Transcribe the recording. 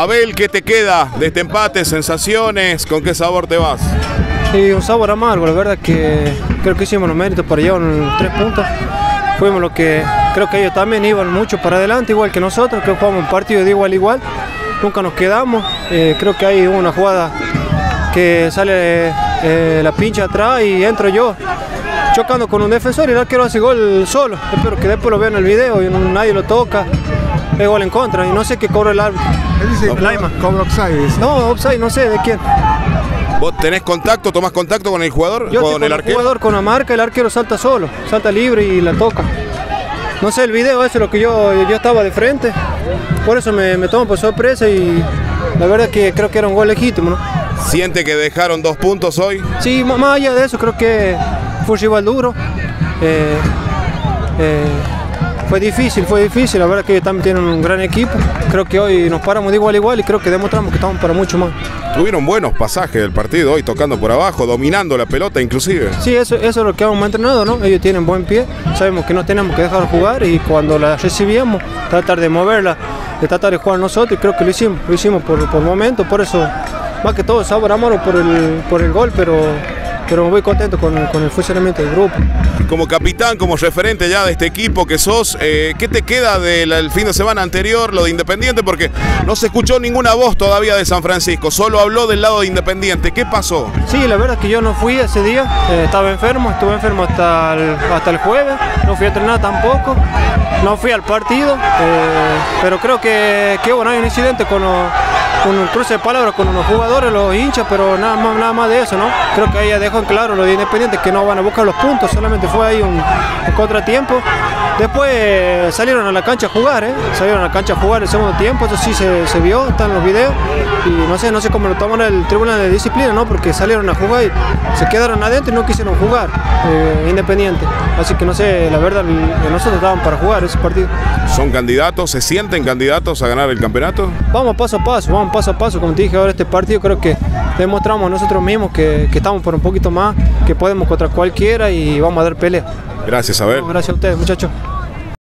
Abel, ¿qué te queda de este empate? ¿Sensaciones? ¿Con qué sabor te vas? Sí, un sabor amargo, la verdad que creo que hicimos los méritos para llevar tres puntos. Fuimos lo que creo que ellos también iban mucho para adelante, igual que nosotros, creo que jugamos un partido de igual a igual. Nunca nos quedamos, eh, creo que hay una jugada que sale eh, la pincha atrás y entro yo chocando con un defensor y el arquero hace gol solo. Espero que después lo vean en el video y nadie lo toca. Es gol en contra y no sé qué cobra el árbitro. El Cobra offside. No, offside, no sé de quién. ¿Vos tenés contacto, tomás contacto con el jugador? Yo con el, arquero. jugador con la marca, el arquero salta solo, salta libre y la toca. No sé, el video ese es lo que yo, yo estaba de frente. Por eso me, me tomo por sorpresa y la verdad que creo que era un gol legítimo, ¿no? ¿Siente que dejaron dos puntos hoy? Sí, más allá de eso, creo que fue un rival duro. Eh, eh, fue difícil, fue difícil, la verdad que ellos también tienen un gran equipo. Creo que hoy nos paramos de igual a igual y creo que demostramos que estamos para mucho más. Tuvieron buenos pasajes del partido hoy, tocando por abajo, dominando la pelota inclusive. Sí, eso, eso es lo que hemos entrenado, ¿no? Ellos tienen buen pie, sabemos que no tenemos que dejar jugar y cuando la recibíamos, tratar de moverla, de tratar de jugar nosotros y creo que lo hicimos, lo hicimos por, por momento, por eso, más que todo, sabor amor por el, por el gol, pero pero muy contento con, el funcionamiento del grupo. Como capitán, como referente ya de este equipo que sos, eh, ¿qué te queda del fin de semana anterior, lo de Independiente? Porque no se escuchó ninguna voz todavía de San Francisco, solo habló del lado de Independiente. ¿Qué pasó? Sí, la verdad es que yo no fui ese día, eh, estaba enfermo, estuve enfermo hasta el, hasta el jueves, no fui a entrenar tampoco, no fui al partido, eh, pero creo que, que bueno, hay un incidente con los un cruce de palabras con unos jugadores, los hinchas, pero nada más, nada más de eso, ¿no? Creo que ahí ya dejó en claro los independientes que no van a buscar los puntos, solamente fue ahí un, contratiempo. Después salieron a la cancha a jugar, ¿eh? Salieron a la cancha a jugar el segundo tiempo, eso sí se, vio, están los videos. Y no sé, no sé cómo lo toman el tribunal de disciplina, ¿no? Porque salieron a jugar y se quedaron adentro y no quisieron jugar eh, independiente. Así que no sé, la verdad, nosotros estaban para jugar ese partido. ¿Son candidatos? ¿Se sienten candidatos a ganar el campeonato? Vamos paso a paso, vamos paso a paso. Como te dije ahora, este partido creo que demostramos nosotros mismos que, estamos por un poquito más, que podemos contra cualquiera y vamos a dar pelea. Gracias, a ver. gracias a ustedes, muchachos.